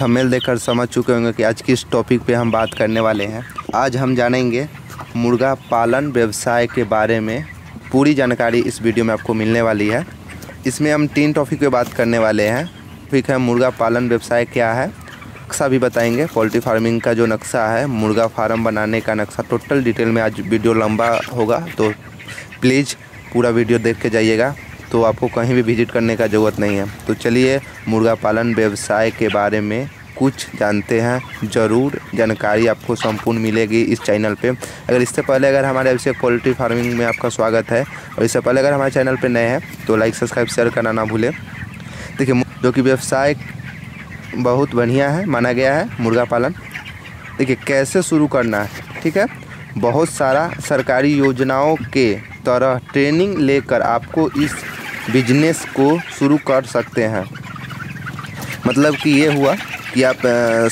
Thumbnail देखकर समझ चुके होंगे कि आज किस टॉपिक पे हम बात करने वाले हैं। आज हम जानेंगे मुर्गा पालन व्यवसाय के बारे में। पूरी जानकारी इस वीडियो में आपको मिलने वाली है। इसमें हम तीन टॉपिक पे बात करने वाले हैं। टॉपिक है मुर्गा पालन व्यवसाय क्या है? नक्शा भी बताएँगे। पोल्ट्री फ़ार्मिंग का जो नक्शा है, मुर्गा फार्म बनाने का नक्शा टोटल डिटेल में आज वीडियो लंबा होगा तो प्लीज़ पूरा वीडियो देख के जाइएगा। तो आपको कहीं भी विज़िट करने का ज़रूरत नहीं है। तो चलिए मुर्गा पालन व्यवसाय के बारे में कुछ जानते हैं। ज़रूर जानकारी आपको संपूर्ण मिलेगी इस चैनल पे। अगर इससे पहले अगर हमारे ऐसे पोल्ट्री फ़ार्मिंग में आपका स्वागत है और इससे पहले अगर हमारे चैनल पे नए हैं तो लाइक सब्सक्राइब शेयर करना ना भूलें। देखिए, जो कि व्यवसाय बहुत बढ़िया है, माना गया है मुर्गा पालन। देखिए, कैसे शुरू करना है, ठीक है? बहुत सारा सरकारी योजनाओं के तरह ट्रेनिंग लेकर आपको इस बिज़नेस को शुरू कर सकते हैं। मतलब कि ये हुआ कि आप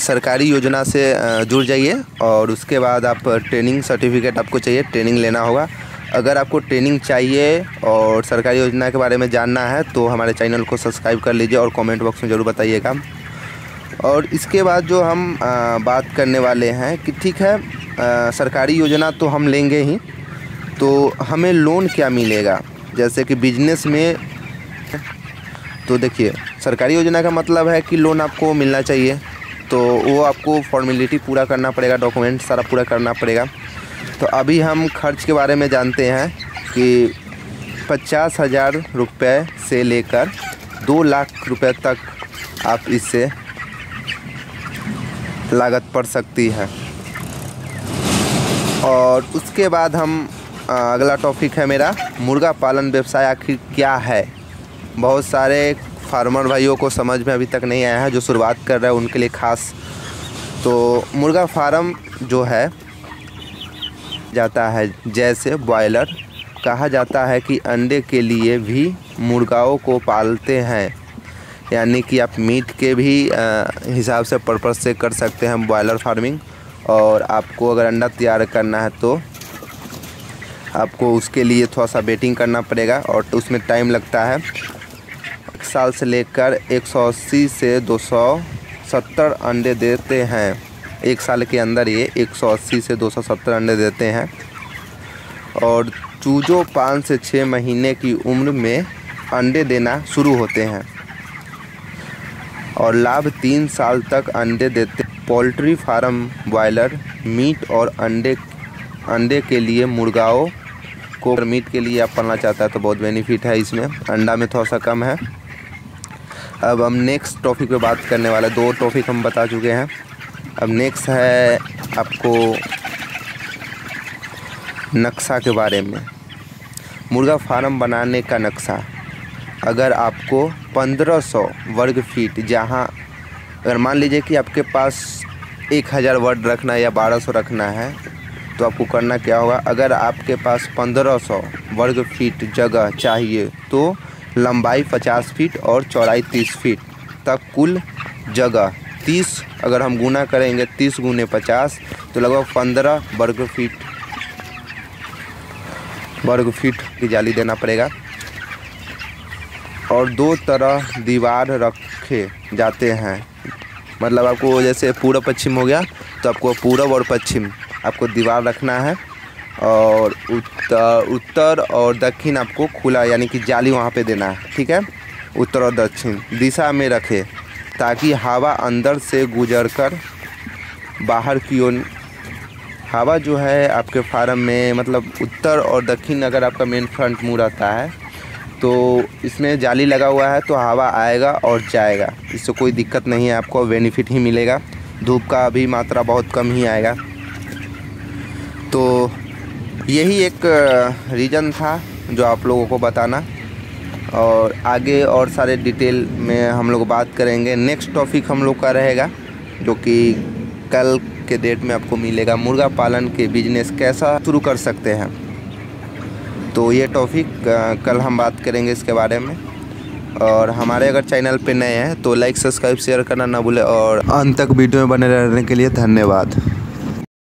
सरकारी योजना से जुड़ जाइए और उसके बाद आप ट्रेनिंग सर्टिफिकेट आपको चाहिए, ट्रेनिंग लेना होगा। अगर आपको ट्रेनिंग चाहिए और सरकारी योजना के बारे में जानना है तो हमारे चैनल को सब्सक्राइब कर लीजिए और कमेंट बॉक्स में ज़रूर बताइएगा। और इसके बाद जो हम बात करने वाले हैं कि ठीक है सरकारी योजना तो हम लेंगे ही तो हमें लोन क्या मिलेगा? जैसे कि बिज़नेस में तो देखिए, सरकारी योजना का मतलब है कि लोन आपको मिलना चाहिए तो वो आपको फॉर्मेलिटी पूरा करना पड़ेगा डॉक्यूमेंट सारा पूरा करना पड़ेगा। तो अभी हम खर्च के बारे में जानते हैं कि पचास हज़ार रुपये से लेकर दो लाख रुपए तक आप इससे लागत पड़ सकती है। और उसके बाद हम अगला टॉपिक है मेरा, मुर्गा पालन व्यवसाय आखिर क्या है? बहुत सारे फार्मर भाइयों को समझ में अभी तक नहीं आया है, जो शुरुआत कर रहे हैं उनके लिए खास। तो मुर्गा फार्म जो है, जाता है, जैसे बॉयलर कहा जाता है कि अंडे के लिए भी मुर्गाओं को पालते हैं। यानी कि आप मीट के भी हिसाब से पर्पज़ से कर सकते हैं बॉयलर फ़ार्मिंग और आपको अगर अंडा तैयार करना है तो आपको उसके लिए थोड़ा सा वेटिंग करना पड़ेगा और उसमें टाइम लगता है। एक साल से लेकर 180 से 270 अंडे देते हैं। एक साल के अंदर ये 180 से 270 अंडे देते हैं। और चूजों पाँच से छः महीने की उम्र में अंडे देना शुरू होते हैं। और लाभ तीन साल तक अंडे देते पोल्ट्री फार्म बॉयलर मीट और अंडे अंडे के लिए मुर्गाओं को अगर मीट के लिए आप पालना चाहता है तो बहुत बेनिफिट है इसमें। अंडा में थोड़ा सा कम है। अब हम नेक्स्ट टॉपिक पे बात करने वाले दो टॉपिक हम बता चुके हैं। अब नेक्स्ट है आपको नक्शा के बारे में। मुर्गा फार्म बनाने का नक्शा। अगर आपको 1500 वर्ग फीट जहाँ, अगर मान लीजिए कि आपके पास एक हज़ार वर्ड रखना है या 1200 रखना है तो आपको करना क्या होगा? अगर आपके पास 1500 वर्ग फीट जगह चाहिए तो लंबाई 50 फीट और चौड़ाई 30 फीट तक कुल जगह 30 अगर हम गुना करेंगे 30 गुने 50 तो लगभग 15 वर्ग फीट वर्ग फीट की जाली देना पड़ेगा। और दो तरह दीवार रखे जाते हैं। मतलब आपको जैसे पूर्व पश्चिम हो गया तो आपको पूर्व और पश्चिम आपको दीवार रखना है और उत्तर उत्तर और दक्षिण आपको खुला यानी कि जाली वहाँ पे देना है, ठीक है? उत्तर और दक्षिण, दिशा में रखे, ताकि हवा अंदर से गुजरकर बाहर की ओर, हवा जो है आपके फार्म में मतलब उत्तर और दक्षिण अगर आपका मेन फ्रंट मुँह रहता है तो इसमें जाली लगा हुआ है तो हवा आएगा और जाएगा। इससे कोई दिक्कत नहीं है, आपको बेनिफिट ही मिलेगा। धूप का भी मात्रा बहुत कम ही आएगा। तो यही एक रीज़न था जो आप लोगों को बताना। और आगे और सारे डिटेल में हम लोग बात करेंगे। नेक्स्ट टॉपिक हम लोग का रहेगा, जो कि कल के डेट में आपको मिलेगा। मुर्गा पालन के बिज़नेस कैसा शुरू कर सकते हैं? तो ये टॉपिक कल हम बात करेंगे इसके बारे में। और हमारे अगर चैनल पे नए हैं तो लाइक सब्सक्राइब शेयर करना ना भूलें। और अंत तक वीडियो में बने रहने के लिए धन्यवाद।